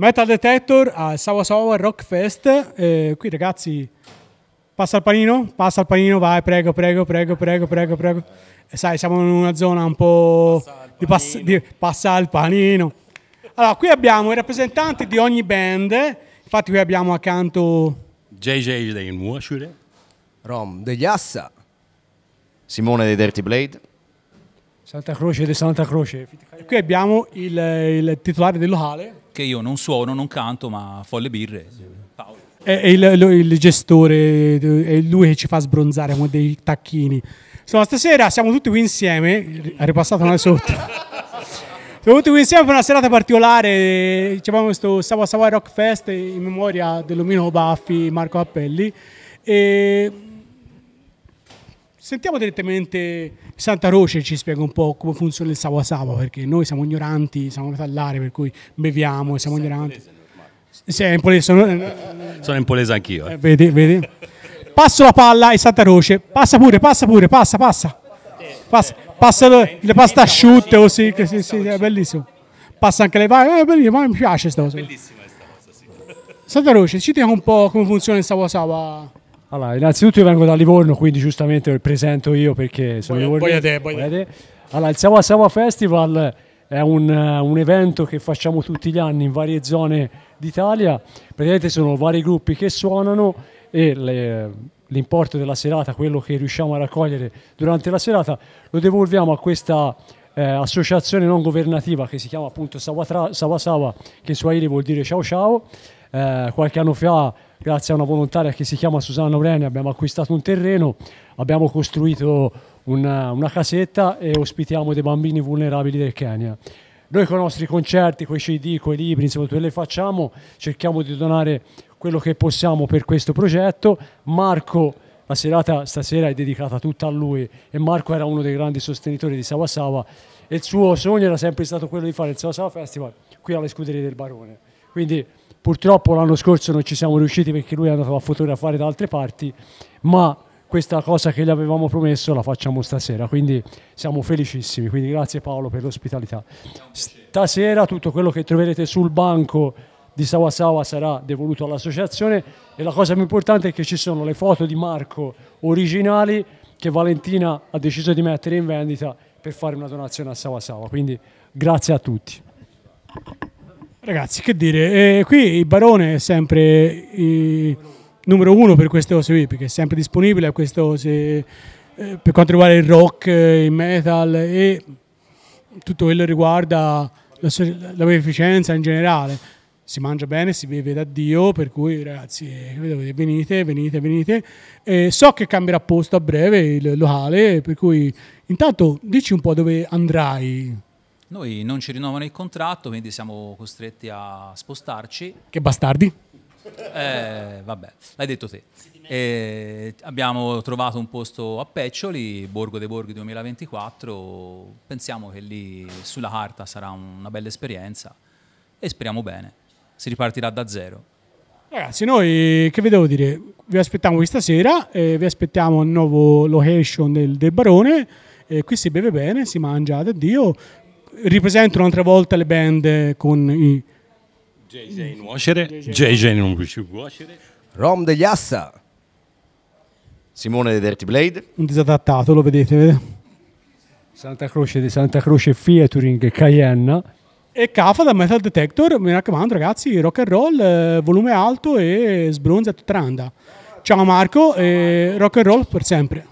Metal Detector al Sawa Sawa Rock Fest. Eh, qui ragazzi, passa il panino, passa il panino, vai, prego, prego, prego, prego, prego, prego. E sai, siamo in una zona un po' di, pass- di passa il panino. Allora, qui abbiamo i rappresentanti di ogni band. Infatti qui abbiamo accanto JJ dei Nuosciure. Rom degli Assa. Simone dei Dirty Blade. Santa Croce di Santa Croce. Qui abbiamo il, il titolare del locale Che io non suono, non canto, ma folle birre. Paolo. è, è il, lo- il gestore, è lui che ci fa sbronzare con dei tacchini. Insomma, stasera siamo tutti qui insieme, ha ripassato una sotto. Siamo tutti qui insieme per una serata particolare, diciamo questo Savoia Savoia Rock Fest in memoria dell'omino Baffi Marco Appelli. E sentiamo direttamente Santa Roce ci spiega un po' come funziona il Savoia Savoia, perché noi siamo ignoranti, siamo metallari, per cui beviamo e siamo ignoranti. Sì, è in polese, sono- Sono in polese anch'io. eh. eh, vedi, vedi. Passo la palla ai Santa Croce. Passa pure, passa pure, passa, passa. Passa, passa le, paste asciutte così, che sì, sì, è bellissimo. Passa anche le vai, è bellissimo, ma mi piace sta cosa. Santa Croce, ci dica un po' come funziona il Sawa Sawa. Allora, innanzitutto io vengo da Livorno, quindi giustamente presento io perché sono livornese. poi a te, poi a te. Allora, il Sawa Sawa Festival è un, eh, un evento che facciamo tutti gli anni in varie zone d'Italia. Praticamente sono vari gruppi che suonano e le- l'importo della serata, quello che riusciamo a raccogliere durante la serata, lo devolviamo a questa eh, associazione non governativa che si chiama appunto Sawa Sawa, che in Swahili vuol dire ciao ciao. Eh, qualche anno fa, grazie a una volontaria che si chiama Susanna Ureni, abbiamo acquistato un terreno, abbiamo costruito una, una casetta e ospitiamo dei bambini vulnerabili del Kenya. Noi con i nostri concerti, con i CD, con i libri, insomma, tutte le facciamo, cerchiamo di donare quello che possiamo per questo progetto. Marco, la serata stasera è dedicata tutta a lui e Marco era uno dei grandi sostenitori di Sawa Sawa e il suo sogno era sempre stato quello di fare il Sawa Sawa Festival qui alle scuderie del Barone. Quindi purtroppo l'anno scorso non ci siamo riusciti perché lui è andato a fotografare da altre parti, ma questa cosa che gli avevamo promesso la facciamo stasera, quindi siamo felicissimi. Quindi grazie Paolo per l'ospitalità. Stasera tutto quello che troverete sul banco di Sawa Sawa sarà devoluto all'associazione e la cosa più importante è che ci sono le foto di Marco originali che Valentina ha deciso di mettere in vendita per fare una donazione a Sawa Sawa. Quindi grazie a tutti. Ragazzi, che dire, eh, qui il Barone è sempre il numero uno per queste cose qui, perché è sempre disponibile a queste cose eh, per quanto riguarda il rock, eh, il metal e tutto quello che riguarda la, la beneficenza in generale. Si mangia bene, si beve da Dio, per cui ragazzi, eh, venite, venite, venite. Eh, so che cambierà posto a breve il locale, per cui intanto dici un po' dove andrai. Noi non ci rinnovano il contratto, quindi siamo costretti a spostarci. Che bastardi. Eh, vabbè, l'hai detto te. Eh, abbiamo trovato un posto a Peccioli, Borgo dei Borghi 2024. Pensiamo che lì sulla carta sarà una bella esperienza e speriamo bene. Si ripartirà da zero. Ragazzi, noi che vi devo dire? Vi aspettiamo questa sera, eh, vi aspettiamo al nuovo location del, del Barone. eh, qui si beve bene, si mangia da Dio. Ripresento un'altra volta le band con i. JJ Nuosciure. JJ Nuosciure. Rom degli Assa. Simone dei Dirty Blade. Un disadattato, lo vedete, vedete? Santa Croce di Santa Croce featuring Cayenne. E Cafa da Metal Detector. Mi raccomando, ragazzi, rock and roll, eh, volume alto e sbronza tutta randa. Ciao Marco, e rock and roll per sempre.